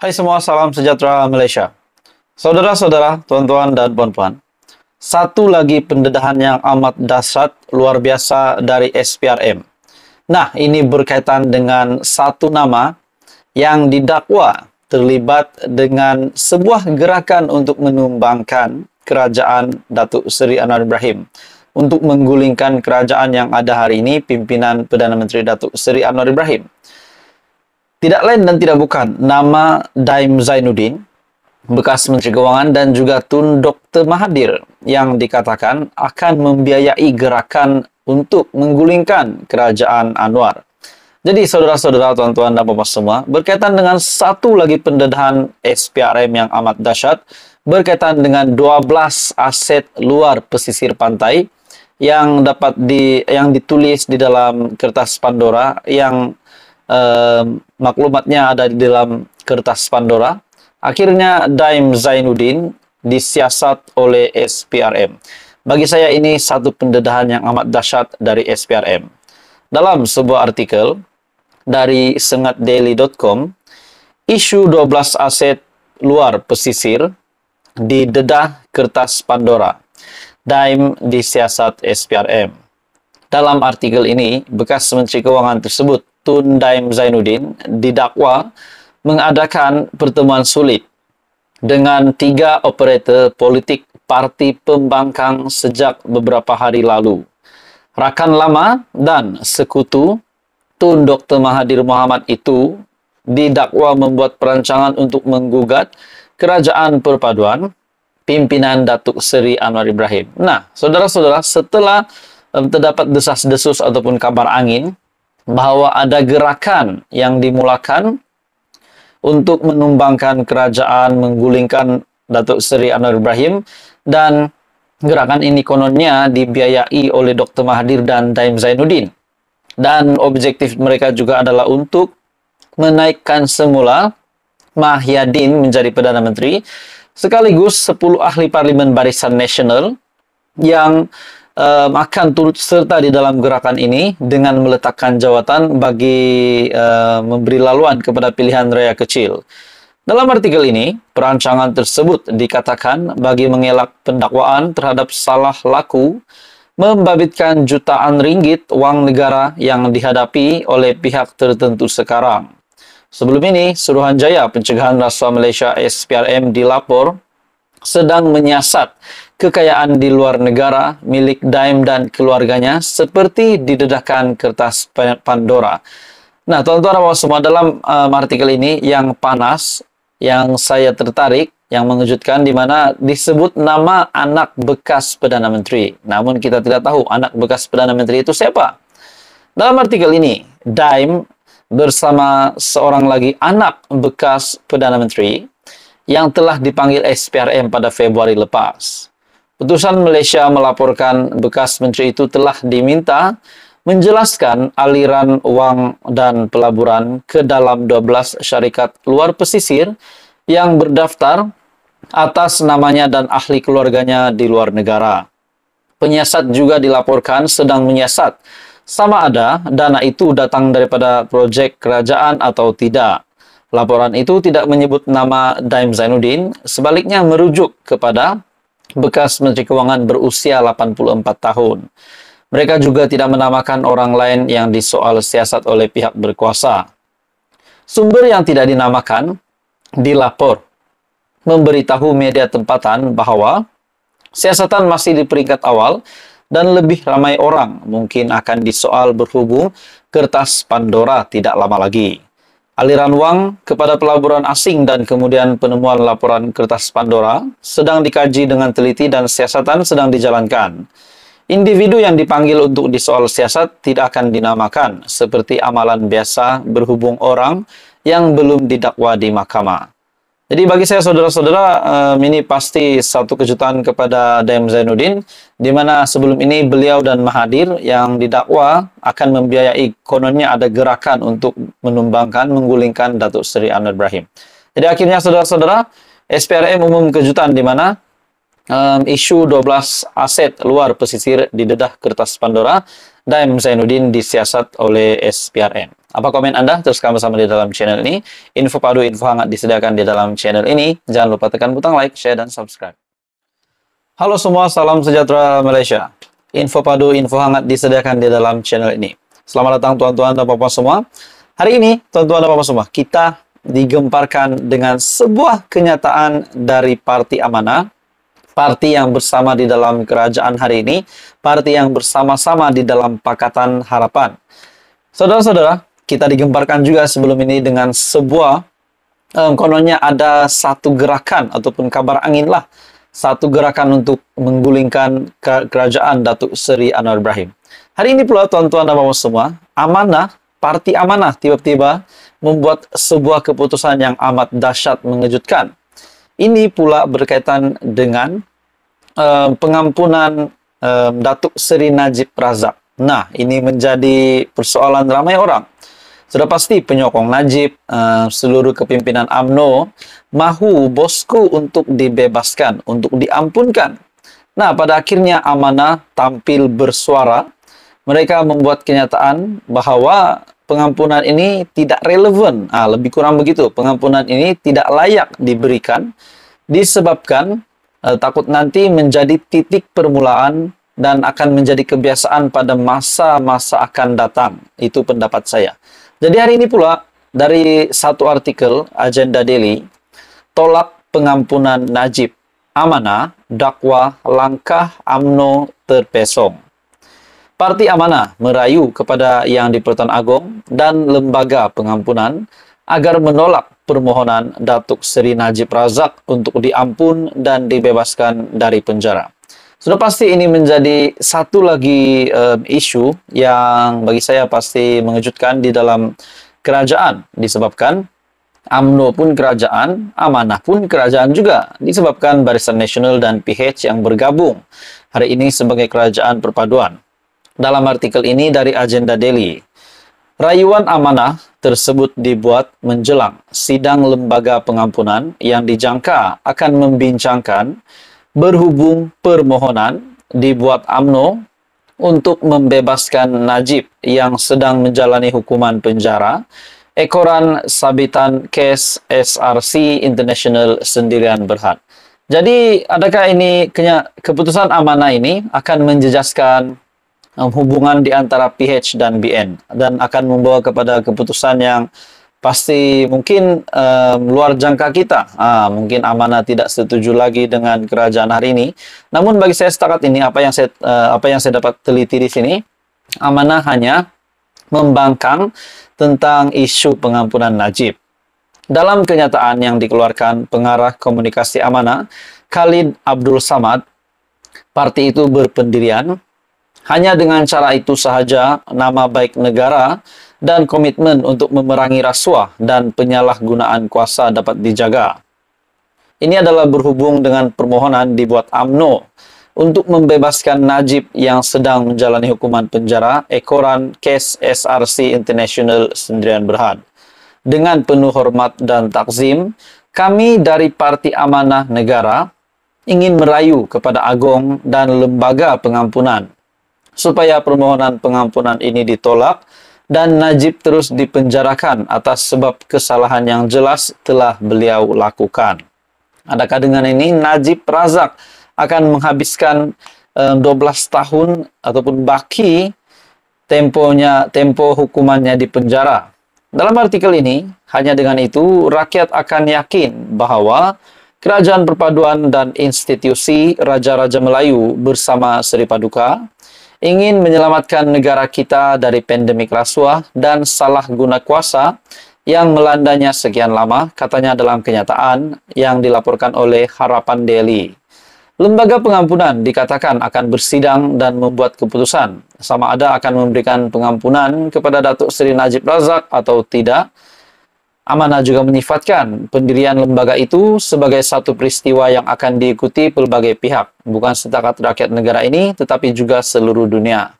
Hai semua, salam sejahtera Malaysia. Saudara-saudara, tuan-tuan dan puan-puan, satu lagi pendedahan yang amat dahsyat luar biasa dari SPRM. Nah, ini berkaitan dengan satu nama yang didakwa terlibat dengan sebuah gerakan untuk menumbangkan kerajaan Datuk Seri Anwar Ibrahim untuk menggulingkan kerajaan yang ada hari ini pimpinan Perdana Menteri Datuk Seri Anwar Ibrahim. Tidak lain dan tidak bukan nama Daim Zainuddin, bekas Menteri Keuangan dan juga Tun Dr. Mahathir yang dikatakan akan membiayai gerakan untuk menggulingkan kerajaan Anwar. Jadi saudara-saudara, tuan-tuan dan bapak semua, berkaitan dengan satu lagi pendedahan SPRM yang amat dahsyat, berkaitan dengan 12 aset luar pesisir pantai yang dapat di yang ditulis di dalam kertas Pandora yang uh, maklumatnya ada di dalam kertas Pandora. Akhirnya Daim Zainuddin disiasat oleh SPRM. Bagi saya ini satu pendedahan yang amat dahsyat dari SPRM. Dalam sebuah artikel dari sengatdaily.com, isu 12 aset luar pesisir di dedah kertas Pandora. Daim disiasat SPRM. Dalam artikel ini, bekas Menteri Keuangan tersebut Tun Daim Zainuddin didakwa mengadakan pertemuan sulit dengan tiga operator politik Parti Pembangkang sejak beberapa hari lalu. Rakan lama dan sekutu Tun Dr. Mahathir Mohamad itu didakwa membuat perancangan untuk menggugat kerajaan perpaduan pimpinan Datuk Seri Anwar Ibrahim. Nah, saudara-saudara, setelah um, terdapat desas-desus ataupun kabar angin bahwa ada gerakan yang dimulakan untuk menumbangkan kerajaan, menggulingkan Datuk Seri Anwar Ibrahim dan gerakan ini kononnya dibiayai oleh Dr. Mahathir dan Daim Zainuddin. Dan objektif mereka juga adalah untuk menaikkan semula Mahyadin menjadi Perdana Menteri sekaligus 10 ahli parlimen Barisan Nasional yang um, akan turut serta di dalam gerakan ini dengan meletakkan jawatan bagi uh, memberi laluan kepada pilihan raya kecil. Dalam artikel ini, perancangan tersebut dikatakan bagi mengelak pendakwaan terhadap salah laku membabitkan jutaan ringgit wang negara yang dihadapi oleh pihak tertentu sekarang. Sebelum ini, Suruhanjaya Pencegahan Rasuah Malaysia SPRM dilapor sedang menyiasat kekayaan di luar negara milik Daim dan keluarganya seperti didedahkan kertas Pandora. Nah, tuan-tuan dan semua dalam um, artikel ini yang panas, yang saya tertarik, yang mengejutkan di mana disebut nama anak bekas Perdana Menteri. Namun kita tidak tahu anak bekas Perdana Menteri itu siapa. Dalam artikel ini, Daim bersama seorang lagi anak bekas Perdana Menteri yang telah dipanggil SPRM pada Februari lepas. Putusan Malaysia melaporkan bekas menteri itu telah diminta menjelaskan aliran uang dan pelaburan ke dalam 12 syarikat luar pesisir yang berdaftar atas namanya dan ahli keluarganya di luar negara. Penyiasat juga dilaporkan sedang menyiasat sama ada dana itu datang daripada projek kerajaan atau tidak. Laporan itu tidak menyebut nama Daim Zainuddin, sebaliknya merujuk kepada bekas Menteri Keuangan berusia 84 tahun. Mereka juga tidak menamakan orang lain yang disoal siasat oleh pihak berkuasa. Sumber yang tidak dinamakan dilapor memberitahu media tempatan bahwa siasatan masih di peringkat awal dan lebih ramai orang mungkin akan disoal berhubung kertas Pandora tidak lama lagi aliran uang kepada pelaburan asing dan kemudian penemuan laporan kertas Pandora sedang dikaji dengan teliti dan siasatan sedang dijalankan. Individu yang dipanggil untuk disoal siasat tidak akan dinamakan seperti amalan biasa berhubung orang yang belum didakwa di mahkamah. Jadi bagi saya saudara-saudara, um, ini pasti satu kejutan kepada Daim Zainuddin, di mana sebelum ini beliau dan Mahathir yang didakwa akan membiayai kononnya ada gerakan untuk menumbangkan, menggulingkan Datuk Seri Anwar Ibrahim. Jadi akhirnya saudara-saudara, SPRM umum kejutan di mana um, isu 12 aset luar pesisir di dedah kertas Pandora, Daim Zainuddin disiasat oleh SPRM. Apa komen Anda? Teruskan bersama di dalam channel ini. Info padu, info hangat disediakan di dalam channel ini. Jangan lupa tekan butang like, share, dan subscribe. Halo semua, salam sejahtera Malaysia. Info padu, info hangat disediakan di dalam channel ini. Selamat datang tuan-tuan dan bapak semua. Hari ini, tuan-tuan dan bapak semua, kita digemparkan dengan sebuah kenyataan dari Parti Amanah, parti yang bersama di dalam kerajaan hari ini, parti yang bersama-sama di dalam Pakatan Harapan. Saudara-saudara, kita digemparkan juga sebelum ini dengan sebuah um, kononnya ada satu gerakan ataupun kabar angin lah satu gerakan untuk menggulingkan kerajaan Datuk Seri Anwar Ibrahim. Hari ini pula tuan-tuan dan bapak semua, amanah, parti amanah tiba-tiba membuat sebuah keputusan yang amat dahsyat mengejutkan. Ini pula berkaitan dengan um, pengampunan um, Datuk Seri Najib Razak. Nah, ini menjadi persoalan ramai orang. Sudah pasti penyokong Najib, uh, seluruh kepimpinan AMNO mahu bosku untuk dibebaskan, untuk diampunkan. Nah, pada akhirnya amanah tampil bersuara. Mereka membuat kenyataan bahwa pengampunan ini tidak relevan. Ah, lebih kurang begitu. Pengampunan ini tidak layak diberikan disebabkan uh, takut nanti menjadi titik permulaan dan akan menjadi kebiasaan pada masa-masa akan datang. Itu pendapat saya. Jadi hari ini pula dari satu artikel Agenda Daily, tolak pengampunan Najib, Amanah, dakwah langkah AMNO terpesong. Parti Amanah merayu kepada Yang di-Pertuan Agong dan Lembaga Pengampunan agar menolak permohonan Datuk Seri Najib Razak untuk diampun dan dibebaskan dari penjara. Sudah pasti ini menjadi satu lagi um, isu yang bagi saya pasti mengejutkan di dalam kerajaan disebabkan AMNO pun kerajaan, amanah pun kerajaan juga disebabkan Barisan Nasional dan PH yang bergabung hari ini sebagai kerajaan perpaduan. Dalam artikel ini dari Agenda Daily, rayuan amanah tersebut dibuat menjelang sidang lembaga pengampunan yang dijangka akan membincangkan berhubung permohonan dibuat AMNO untuk membebaskan Najib yang sedang menjalani hukuman penjara ekoran sabitan kes SRC International Sendirian Berhad. Jadi, adakah ini keputusan amanah ini akan menjejaskan hubungan di antara PH dan BN dan akan membawa kepada keputusan yang pasti mungkin um, luar jangka kita. Ah, mungkin amanah tidak setuju lagi dengan kerajaan hari ini. Namun bagi saya setakat ini apa yang saya uh, apa yang saya dapat teliti di sini, amanah hanya membangkang tentang isu pengampunan Najib. Dalam kenyataan yang dikeluarkan pengarah komunikasi amanah, Khalid Abdul Samad, parti itu berpendirian hanya dengan cara itu sahaja nama baik negara dan komitmen untuk memerangi rasuah dan penyalahgunaan kuasa dapat dijaga. Ini adalah berhubung dengan permohonan dibuat AMNO untuk membebaskan Najib yang sedang menjalani hukuman penjara ekoran kes SRC International Sendirian Berhad. Dengan penuh hormat dan takzim, kami dari Parti Amanah Negara ingin merayu kepada Agong dan Lembaga Pengampunan supaya permohonan pengampunan ini ditolak dan Najib terus dipenjarakan atas sebab kesalahan yang jelas telah beliau lakukan. Adakah dengan ini Najib Razak akan menghabiskan um, eh, 12 tahun ataupun baki temponya tempo hukumannya di penjara? Dalam artikel ini, hanya dengan itu rakyat akan yakin bahwa Kerajaan Perpaduan dan institusi Raja-Raja Melayu bersama Seri Paduka ingin menyelamatkan negara kita dari pandemik rasuah dan salah guna kuasa yang melandanya sekian lama, katanya dalam kenyataan yang dilaporkan oleh Harapan Daily. Lembaga pengampunan dikatakan akan bersidang dan membuat keputusan sama ada akan memberikan pengampunan kepada Datuk Seri Najib Razak atau tidak. Amanah juga menyifatkan pendirian lembaga itu sebagai satu peristiwa yang akan diikuti pelbagai pihak, bukan setakat rakyat negara ini, tetapi juga seluruh dunia.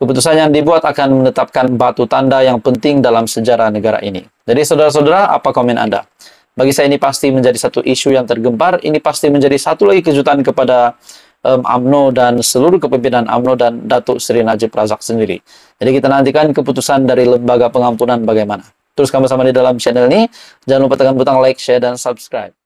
Keputusan yang dibuat akan menetapkan batu tanda yang penting dalam sejarah negara ini. Jadi saudara-saudara, apa komen Anda? Bagi saya ini pasti menjadi satu isu yang tergempar, ini pasti menjadi satu lagi kejutan kepada um, AMNO dan seluruh kepemimpinan AMNO dan Datuk Seri Najib Razak sendiri. Jadi kita nantikan keputusan dari lembaga pengampunan bagaimana. Terus kamu sama di dalam channel ini. Jangan lupa tekan butang like, share, dan subscribe.